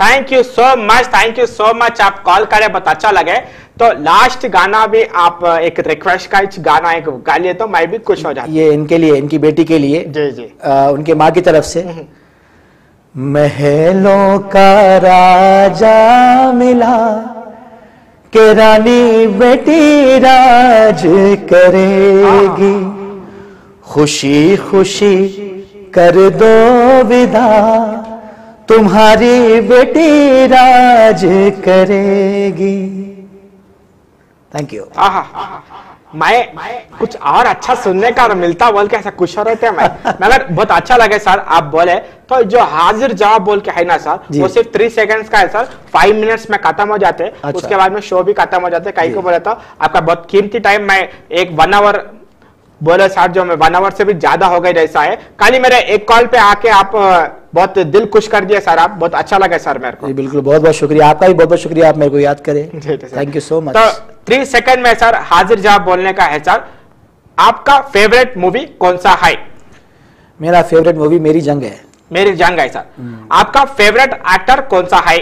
Speaker 1: Thank you so much thank you so much आप कॉल करें बहुत अच्छा लगे। तो लास्ट गाना भी आप एक रिक्वेस्ट का एक गाना एक गा लिए तो मैं भी खुश हो जाता
Speaker 2: ये इनके लिए इनकी बेटी के लिए।
Speaker 1: जी जी।
Speaker 2: आ, उनके माँ की तरफ़ से। महलों का राजा मिला। के रानी बेटी राज करेगी। खुशी खुशी कर दो विदा। तुम्हारी बेटी राज करेगी। थैंक यू
Speaker 1: मैं कुछ और अच्छा सुनने का और मिलता बोल के ऐसा खुश हो रहे थे मैं। मगर बहुत अच्छा लगे सर आप बोले तो जो हाजिर जवाब बोल के है ना सर वो सिर्फ़ थ्री सेकंड्स का है सर। फाइव मिनट्स में खत्म हो जाते हैं
Speaker 2: अच्छा।
Speaker 1: उसके बाद में शो भी खत्म हो जाते हैं कहीं को बोले तो आपका बहुत कीमती टाइम मैं एक वन आवर बोले सर जो मैं वन आवर से भी ज़्यादा हो गए जैसा है। खाली मेरे एक कॉल पे आके आप बहुत दिल खुश कर दिए सर आप। बहुत अच्छा लगा सर मेरे को।
Speaker 2: जी बिल्कुल बहुत बहुत शुक्रिया। आपका भी बहुत बहुत शुक्रिया आप मेरे को याद करें। थैंक यू सो मच
Speaker 1: तो थ्री सेकंड में सर हाजिर जवाब बोलने का है सर। आपका फेवरेट मूवी कौन सा है?
Speaker 2: मेरा फेवरेट मूवी मेरी जंग है।
Speaker 1: मेरी जंग है सर।
Speaker 2: हम्म।
Speaker 1: आपका फेवरेट एक्टर कौन सा है?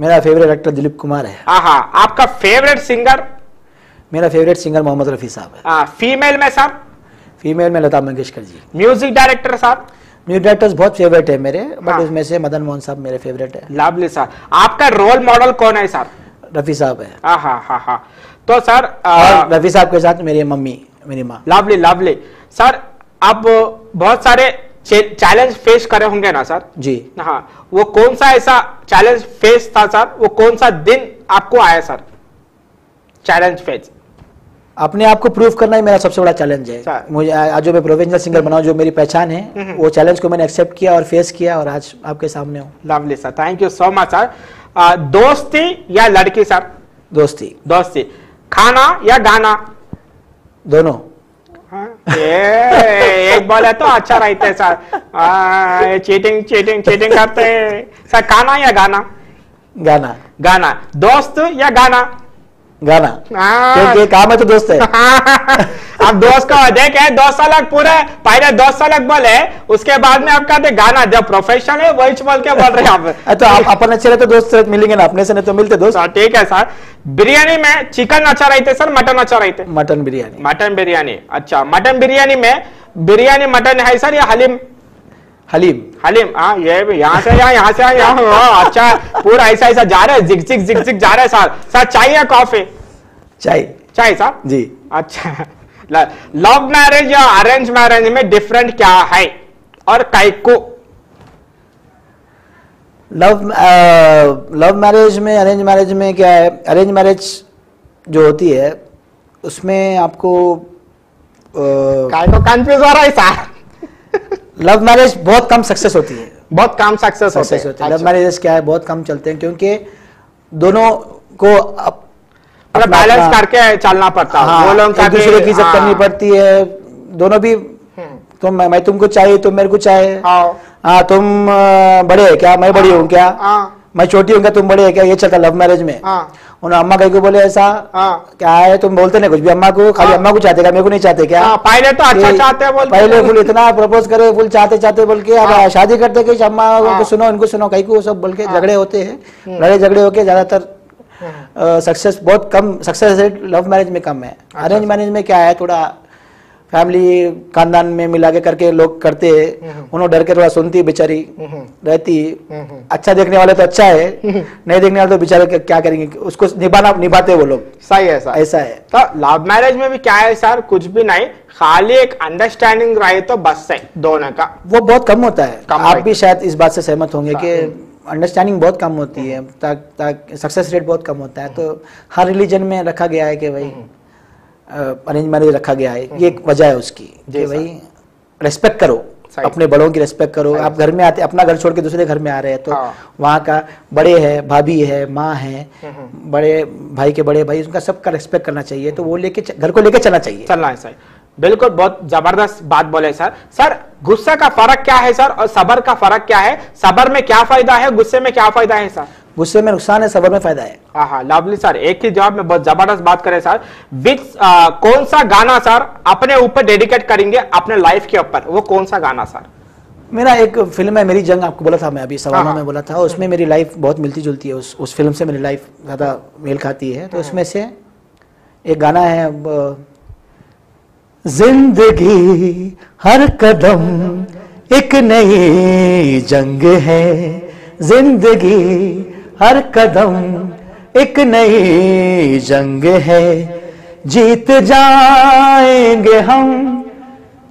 Speaker 2: मेरा फेवरेट एक्टर दिलीप कुमार है।
Speaker 1: आहा आपका फेवरेट सिंगर
Speaker 2: मेरा फेवरेट सिंगर मोहम्मद रफी साहब है।
Speaker 1: फीमेल में सर?
Speaker 2: फीमेल में Lata Mangeshkar ji.
Speaker 1: Music director sir
Speaker 2: music directors बहुत फेवरेट है मेरे बट
Speaker 1: हाँ।
Speaker 2: उसमें से मदन मोहन साहब मेरे फेवरेट है।
Speaker 1: लवली सर आपका रोल मॉडल कौन है सर
Speaker 2: रफी साहब है।
Speaker 1: आहा हा हा तो सर
Speaker 2: रफी साहब के साथ मेरी मम्मी मेरी माँ।
Speaker 1: लवली लवली सर आप बहुत सारे चैलेंज फेस करे होंगे ना सर
Speaker 2: जी।
Speaker 1: हाँ। वो कौन सा ऐसा चैलेंज फेस था सर वो कौन सा दिन आपको आया सर चैलेंज फेस
Speaker 2: अपने आप को प्रूव करना ही मेरा सबसे बड़ा चैलेंज है। मुझे आज जो मैं प्रोफेशनल सिंगर बना जो मेरी पहचान है वो चैलेंज को मैंने एक्सेप्ट किया और फेस किया और आज आपके सामने हूँ।
Speaker 1: Lovely sir thank you so much sir दोस्ती या लड़की सर
Speaker 2: दोस्ती।
Speaker 1: दोस्ती। खाना या गाना
Speaker 2: दोनों।
Speaker 1: हाँ, ये एक बोले तो अच्छा रहते हैं सर चीटिंग चीटिंग चीटिंग करते। हैं सर खाना या गाना?
Speaker 2: गाना।
Speaker 1: गाना। दोस्त या गाना?
Speaker 2: गाना।
Speaker 1: हाँ।
Speaker 2: क्योंकि काम है तो दोस्त है।
Speaker 1: अब दोस्त को देखे दोस्त अलग पूरे पहले दोस्त अलग बोले उसके बाद में आप कहते गाना जब प्रोफेशनल है वही बोल के बोल रहे हैं आप
Speaker 2: तो आप अपन अच्छे रहते दोस्त मिलेंगे ना अपने से नहीं तो मिलते दोस्त।
Speaker 1: सर ठीक है सर। बिरयानी में चिकन अच्छा रहते सर मटन अच्छा रहते?
Speaker 2: मटन बिरयानी।
Speaker 1: मटन बिरयानी अच्छा मटन बिरयानी में बिरयानी मटन है सर या हलीम?
Speaker 2: हलीम।
Speaker 1: हलीम हाँ ये भी यहाँ से यहाँ यहाँ से यहाँ अच्छा पूरा ऐसा ऐसा जा रहा है जिग जिग जिग जिग जा रहा है सर सर चाय या कॉफ़ी?
Speaker 2: चाय
Speaker 1: चाय सर
Speaker 2: जी।
Speaker 1: अच्छा। लव मैरिज या अरेंज मैरिज में डिफरेंट क्या है? और कैको
Speaker 2: लव लव मैरिज में अरेंज मैरिज में क्या है? अरेंज मैरिज जो होती है उसमें आपको
Speaker 1: कैको कंफ्यूज हो रहा है सर
Speaker 2: लव मैरिज बहुत कम सक्सेस होती है।
Speaker 1: बहुत कम सक्सेस होते
Speaker 2: हैं। है। लव
Speaker 1: हैं
Speaker 2: मैरिज क्या है? बहुत कम चलते हैं क्योंकि दोनों को
Speaker 1: बैलेंस करके चलना पड़ता है।
Speaker 2: हाँ,
Speaker 1: वो लोग
Speaker 2: एक दूसरे की
Speaker 1: हाँ,
Speaker 2: करनी पड़ती है। दोनों भी तुम मैं, मैं तुमको चाहिए तुम मेरे को चाहे
Speaker 1: हाँ,
Speaker 2: हाँ तुम बड़े है क्या? मैं बड़ी हूँ क्या?
Speaker 1: हाँ,
Speaker 2: मैं छोटी हूँ तुम बड़े है क्या? ये चलता लव मैरिज में। उन्होंने अम्मा कहीं को बोले ऐसा
Speaker 1: हाँ,
Speaker 2: क्या है? तुम बोलते नहीं कुछ भी। अम्मा को खाली
Speaker 1: हाँ।
Speaker 2: अम्मा को चाहते क्या? मेरे को नहीं चाहते क्या?
Speaker 1: हाँ, पहले तो अच्छा चाहते हैं
Speaker 2: पहले फुल इतना प्रपोज करे फुल चाहते चाहते बोल के। अब
Speaker 1: हाँ।
Speaker 2: शादी करते कि अम्मा
Speaker 1: हाँ।
Speaker 2: को सुनो इनको सुनो कहीं को सब बोल के झगड़े होते हैं। लड़ाई झगड़े होके ज़्यादातर सक्सेस बहुत कम सक्सेस रेट लव मैरिज में कम है। अरेंज मैरिज में क्या है? थोड़ा फैमिली खानदान में मिला के करके लोग करते हैं। उन्होंने डर के थोड़ा सुनती बेचारी। रहती। अच्छा देखने वाले तो अच्छा है। नहीं देखने वाले तो बेचारे क्या- करेंगे? उसको निभाना निभाते वो लोग।
Speaker 1: सही है सर।
Speaker 2: ऐसा है।
Speaker 1: तो लव मैरिज में भी क्या है सर? कुछ भी नहीं। खाली एक अंडरस्टैंडिंग रहे तो बस है दोनों का।
Speaker 2: वो बहुत कम होता है।
Speaker 1: कम
Speaker 2: आप भी शायद इस बात से सहमत होंगे कि अंडरस्टैंडिंग बहुत कम होती है। सक्सेस रेट बहुत कम होता है। तो हर रिलीजन में रखा गया है कि भाई अरेंज मैरिज रखा गया है। ये एक वजह है उसकी कि भाई रेस्पेक्ट करो। अपने बड़ों की रेस्पेक्ट करो। आप घर में आते अपना घर छोड़ के दूसरे घर में आ रहे हैं तो
Speaker 1: हाँ।
Speaker 2: वहाँ का बड़े है भाभी है माँ है बड़े भाई के बड़े भाई उनका सबका रेस्पेक्ट करना चाहिए। तो वो लेके घर को लेके चलना चाहिए।
Speaker 1: चलना है सर बिल्कुल बहुत ज़बरदस्त बात बोले सर सर गुस्सा का फ़र्क क्या है सर और सबर का फ़र्क क्या है? सबर में क्या फ़ायदा है? गुस्से में क्या फ़ायदा है सर
Speaker 2: गुस्से में नुकसान है सबर में फ़ायदा है।
Speaker 1: हाँ हाँ लवली सर एक ही जवाब में बहुत ज़बरदस्त बात करें सर विच कौन सा गाना सर अपने ऊपर डेडिकेट करेंगे अपने लाइफ के ऊपर? वो कौन सा गाना सर
Speaker 2: मेरा एक फ़िल्म है मेरी जंग आपको बोला था मैं अभी सवालों। में बोला था। उसमें मेरी लाइफ बहुत मिलती जुलती है। उस उस फ़िल्म से मेरी लाइफ ज़्यादा मेल खाती है। तो उसमें से एक गाना है ज़िंदगी हर कदम एक नई जंग है। ज़िंदगी हर कदम एक नई जंग है। जीत जाएँगे हम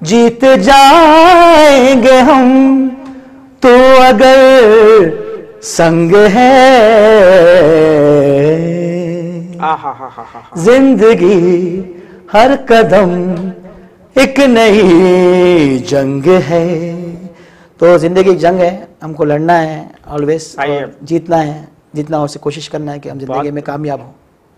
Speaker 2: जीत जाएँगे हम। तो अगर संग है ज़िंदगी हर कदम एक नई जंग है। तो ज़िंदगी एक जंग है हमको लड़ना है ऑलवेज जीतना है। जितना हो सके कोशिश करना है कि हम ज़िंदगी में कामयाब हो।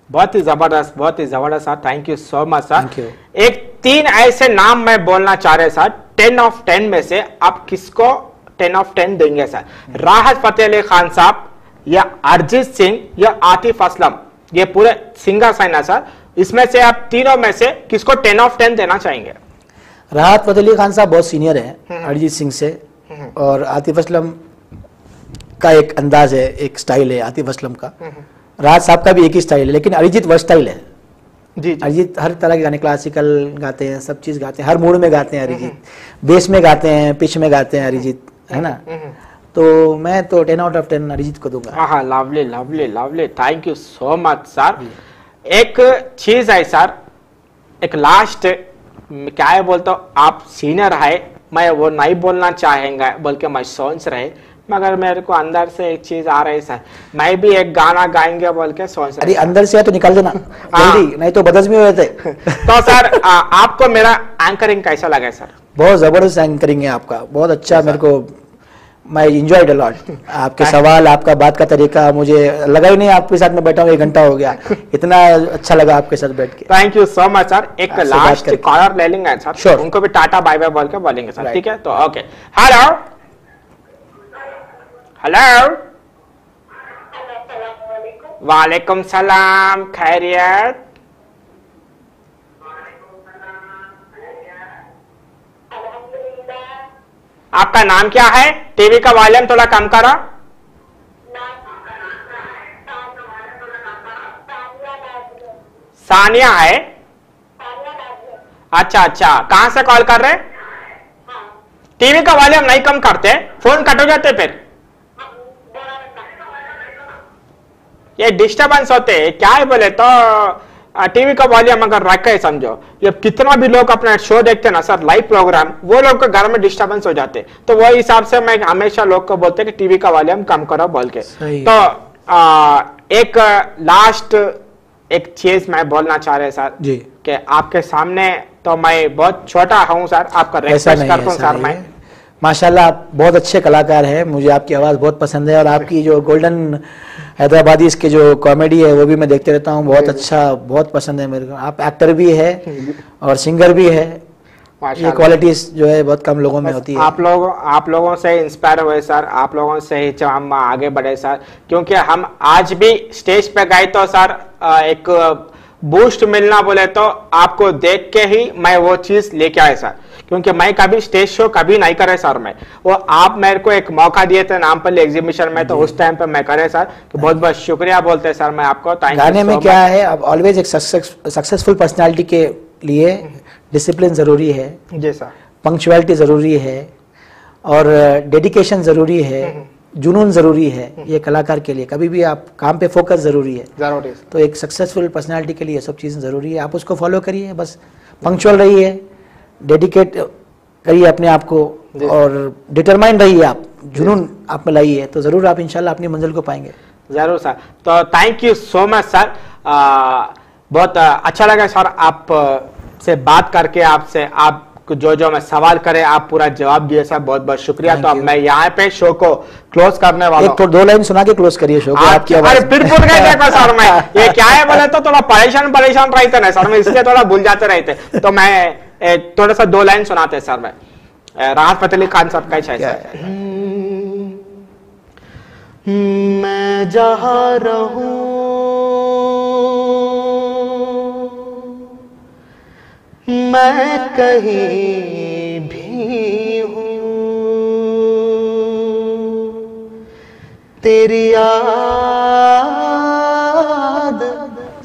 Speaker 1: बहुत ही ज़बरदस्त बहुत ही ज़बरदस्त sir thank you so much sir
Speaker 2: Thank you.
Speaker 1: एक तीन ऐसे नाम मैं बोलना चाह रहे सर टेन ऑफ़ टेन में से आप किसको टेन ऑफ़ टेन देंगे सर राहत फतेह अली खान साहब या अरिजीत सिंह या आतिफ असलम। ये पूरे सिंगर्स हैं ना सर इसमें से आप तीनों में से किसको टेन ऑफ़ टेन देना चाहेंगे?
Speaker 2: राहत फतेह अली खान साहब बहुत सीनियर
Speaker 1: हम्म।
Speaker 2: है अरिजीत सिंह से और आतिफ असलम का एक अंदाज है एक स्टाइल है आतिफ असलम का।
Speaker 1: हम्म।
Speaker 2: राहत साहब का भी एक ही स्टाइल है लेकिन अरिजीत वर्सटाइल है।
Speaker 1: जी जी।
Speaker 2: अरिजीत हर तरह के गाने क्लासिकल गाते हैं सब चीज़ गाते हैं हर मूड में गाते हैं अरिजीत।
Speaker 1: हम्म।
Speaker 2: बेस में गाते हैं पिच में गाते हैं अरिजीत है ना? तो मैं तो ten out of ten Arijit को दूँगा।
Speaker 1: हाँ lovely lovely lovely thank you so much sir एक चीज़ है सर एक लास्ट क्या है बोलता हूँ आप सीनियर है मैं वो नहीं बोलना चाहेंगे बल्कि मैं सोच रहे। मगर मेरे को अंदर से एक चीज़ आ रही सर मैं भी एक गाना गाएँगे बोल के सोच
Speaker 2: अरे अंदर से है तो निकाल देना।
Speaker 1: हाँ।
Speaker 2: जल्दी नहीं तो बदस में हो जाते।
Speaker 1: तो सर आ, आपको मेरा एंकरिंग कैसा लगा सर?
Speaker 2: बहुत ज़बरदस्त एंकरिंग है आपका। बहुत अच्छा मेरे को मैं इंजॉयड अलॉट आपके सवाल आपका बात का तरीका मुझे लगा ही नहीं आपके साथ में बैठा हूँ एक घंटा हो गया। इतना अच्छा लगा आपके साथ बैठ के।
Speaker 1: Thank you so much sir एक लास्ट कॉलर ले लेंगे सर
Speaker 2: Sure.
Speaker 1: उनको भी टाटा बाय बाय बोल के बोलेंगे सर. ठीक है? तो ओके हेलो हेलो
Speaker 3: वालेकुम
Speaker 1: सलाम खैरियत आपका नाम क्या है? टीवी का वॉल्यूम थोड़ा कम करो। सानिया है? अच्छा अच्छा। कहाँ से कॉल कर रहे?
Speaker 3: हाँ।
Speaker 1: टीवी का वॉल्यूम नहीं कम करते। फ़ोन कट हो जाते फिर। ये डिस्टर्बेंस होते हैं क्या है बोले तो टीवी का वॉल्यूम अगर रखा है समझो ये कितना भी लोग अपना शो देखते हैं ना सर लाइव प्रोग्राम वो लोग के घर में डिस्टर्बेंस हो जाते हैं। तो वो हिसाब से मैं हमेशा लोग को बोलते हैं कि टीवी का वॉल्यूम कम करो बोल के तो आ, एक लास्ट एक चीज़ मैं बोलना चाह रहे सर
Speaker 2: जी
Speaker 1: कि आपके सामने तो मैं बहुत छोटा हूँ सर आपका रेस्पेक्ट करता हूँ सर मैं।
Speaker 2: माशाल्लाह आप बहुत अच्छे कलाकार हैं। मुझे आपकी आवाज़ बहुत पसंद है और आपकी जो गोल्डन हैदराबादी इसके जो कॉमेडी है वो भी मैं देखते रहता हूँ। बहुत अच्छा बहुत पसंद है मेरे को। आप एक्टर भी है और सिंगर भी है। ये क्वालिटीज जो है बहुत कम लोगों में होती है।
Speaker 1: आप लोगों आप लोगों से इंस्पायर हुए सर आप लोगों से ही हम आगे बढ़े सर। क्योंकि हम आज भी स्टेज पे गए तो सर एक बूस्ट मिलना बोले तो आपको देख के ही मैं वो चीज़ लेके आए सर। क्योंकि मैं कभी स्टेज शो कभी नहीं करे सर मैं। वो आप मेरे को एक मौका दिए थे नामपल्ली एग्जीबिशन में तो उस टाइम पे मैं करे सर तो बहुत बहुत शुक्रिया बोलते हैं सर मैं आपको।
Speaker 2: गाने में क्या है अब ऑलवेज एक सक्सेसफुल पर्सनालिटी के लिए डिसिप्लिन ज़रूरी है।
Speaker 1: जी सर
Speaker 2: पंक्चुअलिटी ज़रूरी है और डेडिकेशन ज़रूरी है जुनून ज़रूरी है ये कलाकार के लिए। कभी भी आप काम पे फोकस ज़रूरी है।
Speaker 1: ज़रूर
Speaker 2: तो एक सक्सेसफुल पर्सनालिटी के लिए सब चीज़ें ज़रूरी है। आप उसको फॉलो करिए बस। पंक्चुअल रहिए। डेडिकेट करिए अपने आप को और डिटरमाइन रहिए आप जुनून आप में लाइए तो ज़रूर आप इंशाल्लाह अपनी मंजिल को पाएँगे।
Speaker 1: ज़रूर सर। तो thank you so much sir बहुत अच्छा लगा सर आप से बात करके आपसे आप जो जो मैं सवाल करे आप पूरा जवाब दिए सर बहुत बहुत शुक्रिया। तो अब मैं यहाँ पे शो को क्लोज करने वाला
Speaker 2: एक
Speaker 1: हूँ।
Speaker 2: तो दो लाइन सुना के क्लोज करिए शो को आपकी
Speaker 1: अरे
Speaker 2: आवाज़।
Speaker 1: फिर भूल गए देखो सर मैं। ये क्या है बोले तो थोड़ा परेशान परेशान रहते ना सर मैं इसलिए थोड़ा भूल जाते रहते। तो मैं थोड़ा सा दो लाइन सुनाते सर मैं। राहत फतेह अली खान साहब है सर
Speaker 2: है?
Speaker 1: मैं जहाँ रहूँ मैं कहीं भी हूँ। तेरी याद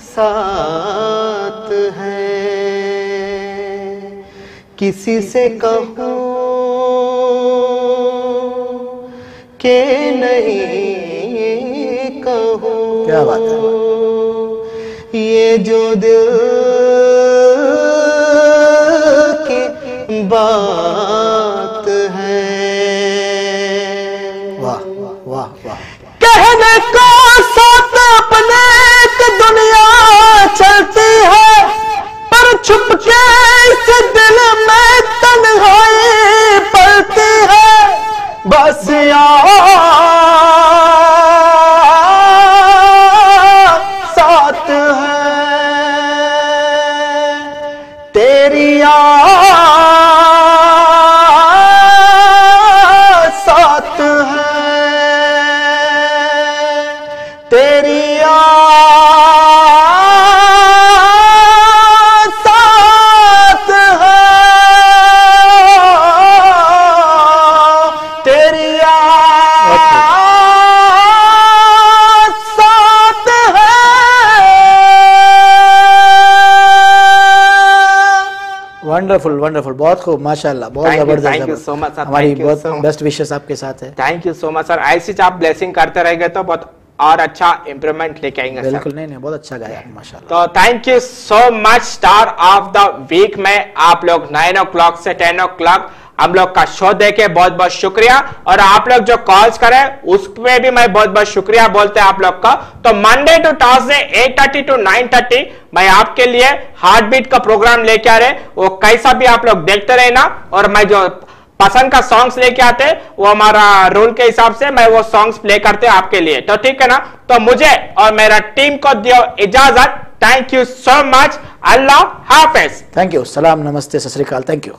Speaker 1: साथ है। किसी से कहूँ के नहीं कहूँ।
Speaker 2: क्या बात है?
Speaker 4: ये जो दिल बात है। वाह वाह वाह। कहने को साथ अपने दुनिया चलती है पर छुपके इस दिल में तन्हाई पड़ती है। बस वंडरफुल वंडरफुल बहुत खूब माशाल्लाह बहुत ज़बरदस्त
Speaker 1: you
Speaker 4: ज़बरदस्त।
Speaker 1: so much, sir.
Speaker 4: हमारी बहुत बेस्ट विशेष आपके साथ है।
Speaker 1: Thank you so much sir ऐसे आप ब्लेसिंग करते रहेंगे तो बहुत और अच्छा इम्प्रूवमेंट लेके आएँगे
Speaker 4: बिल्कुल नहीं नहीं बहुत अच्छा गाया माशाल्लाह।
Speaker 1: तो thank you so much star of the week में आप लोग नाइन ओ क्लॉक से टेन ओ क्लॉक हम लोग का शो देखे बहुत बहुत शुक्रिया। और आप लोग जो कॉल्स करें उसमें भी मैं बहुत बहुत शुक्रिया बोलते हैं आप लोग का। तो Monday to Thursday eight thirty to nine thirty मैं आपके लिए हार्ट बीट का प्रोग्राम लेके आ रहे वो कैसा भी आप लोग देखते रहे ना, और मैं जो पसंद का सॉन्ग्स लेके आते वो हमारा रूल के हिसाब से मैं वो सॉन्ग्स प्ले करते आपके लिए। तो ठीक है ना? तो मुझे और मेरा टीम को दियो इजाज़त। थैंक यू सो मच अल्लाह हाफिज
Speaker 4: थैंक यू सलाम नमस्ते सत थैंक यू